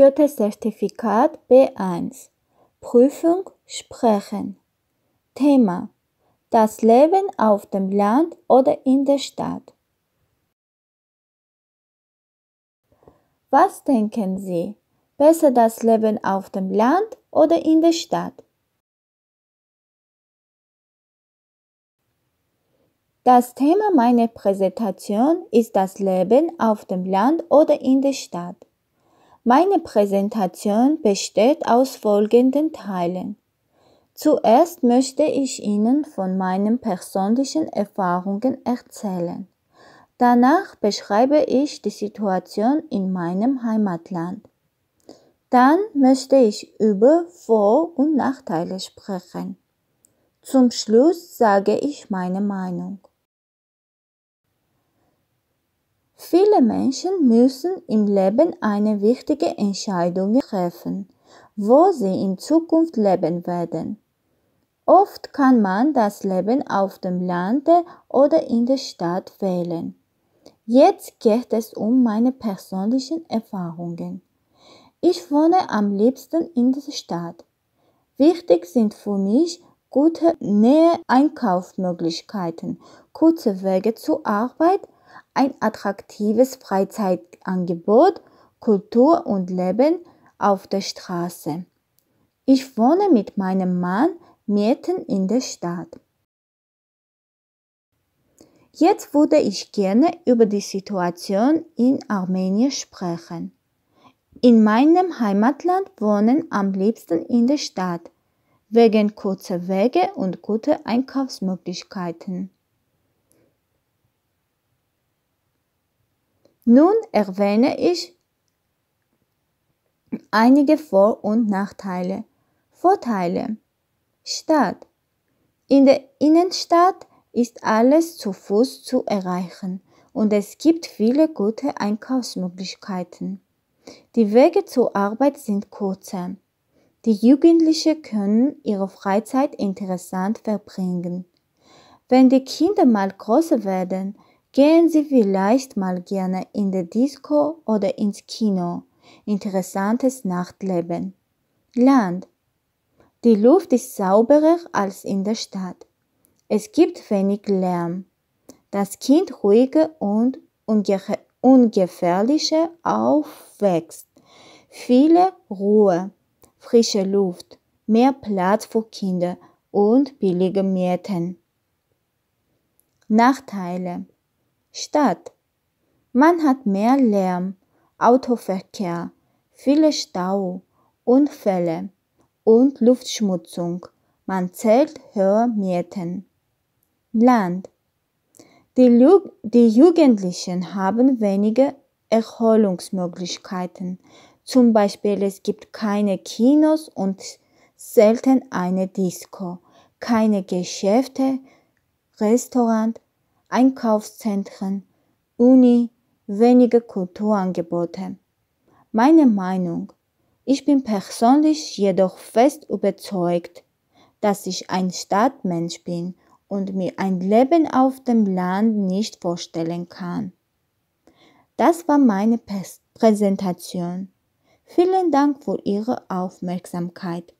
Goethe-Zertifikat B1 Prüfung Sprechen Thema Das Leben auf dem Land oder in der Stadt Was denken Sie? Besser das Leben auf dem Land oder in der Stadt? Das Thema meiner Präsentation ist das Leben auf dem Land oder in der Stadt. Meine Präsentation besteht aus folgenden Teilen. Zuerst möchte ich Ihnen von meinen persönlichen Erfahrungen erzählen. Danach beschreibe ich die Situation in meinem Heimatland. Dann möchte ich über Vor- und Nachteile sprechen. Zum Schluss sage ich meine Meinung. Viele Menschen müssen im Leben eine wichtige Entscheidung treffen, wo sie in Zukunft leben werden. Oft kann man das Leben auf dem Lande oder in der Stadt wählen. Jetzt geht es um meine persönlichen Erfahrungen. Ich wohne am liebsten in der Stadt. Wichtig sind für mich gute Nähe-Einkaufsmöglichkeiten, kurze Wege zur Arbeit, ein attraktives Freizeitangebot, Kultur und Leben auf der Straße. Ich wohne mit meinem Mann mitten in der Stadt. Jetzt würde ich gerne über die Situation in Armenien sprechen. In meinem Heimatland wohnen am liebsten in der Stadt, wegen kurzer Wege und guter Einkaufsmöglichkeiten. Nun erwähne ich einige Vor- und Nachteile. Vorteile. Stadt. In der Innenstadt ist alles zu Fuß zu erreichen und es gibt viele gute Einkaufsmöglichkeiten. Die Wege zur Arbeit sind kurzer. Die Jugendlichen können ihre Freizeit interessant verbringen. Wenn die Kinder mal größer werden, Gehen Sie vielleicht mal gerne in der Disco oder ins Kino. Interessantes Nachtleben. Land. Die Luft ist sauberer als in der Stadt. Es gibt wenig Lärm. Das Kind ruhiger und ungefährlicher aufwächst. Viele Ruhe, frische Luft, mehr Platz für Kinder und billige Mieten. Nachteile. Stadt. Man hat mehr Lärm, Autoverkehr, viele Stau, Unfälle und Luftschmutzung. Man zählt höhere Mieten. Land. Die, die Jugendlichen haben weniger Erholungsmöglichkeiten. Zum Beispiel es gibt keine Kinos und selten eine Disco, keine Geschäfte, Restaurant, Einkaufszentren, Uni, wenige Kulturangebote. Meine Meinung. Ich bin persönlich jedoch fest überzeugt, dass ich ein Stadtmensch bin und mir ein Leben auf dem Land nicht vorstellen kann. Das war meine Präsentation. Vielen Dank für Ihre Aufmerksamkeit.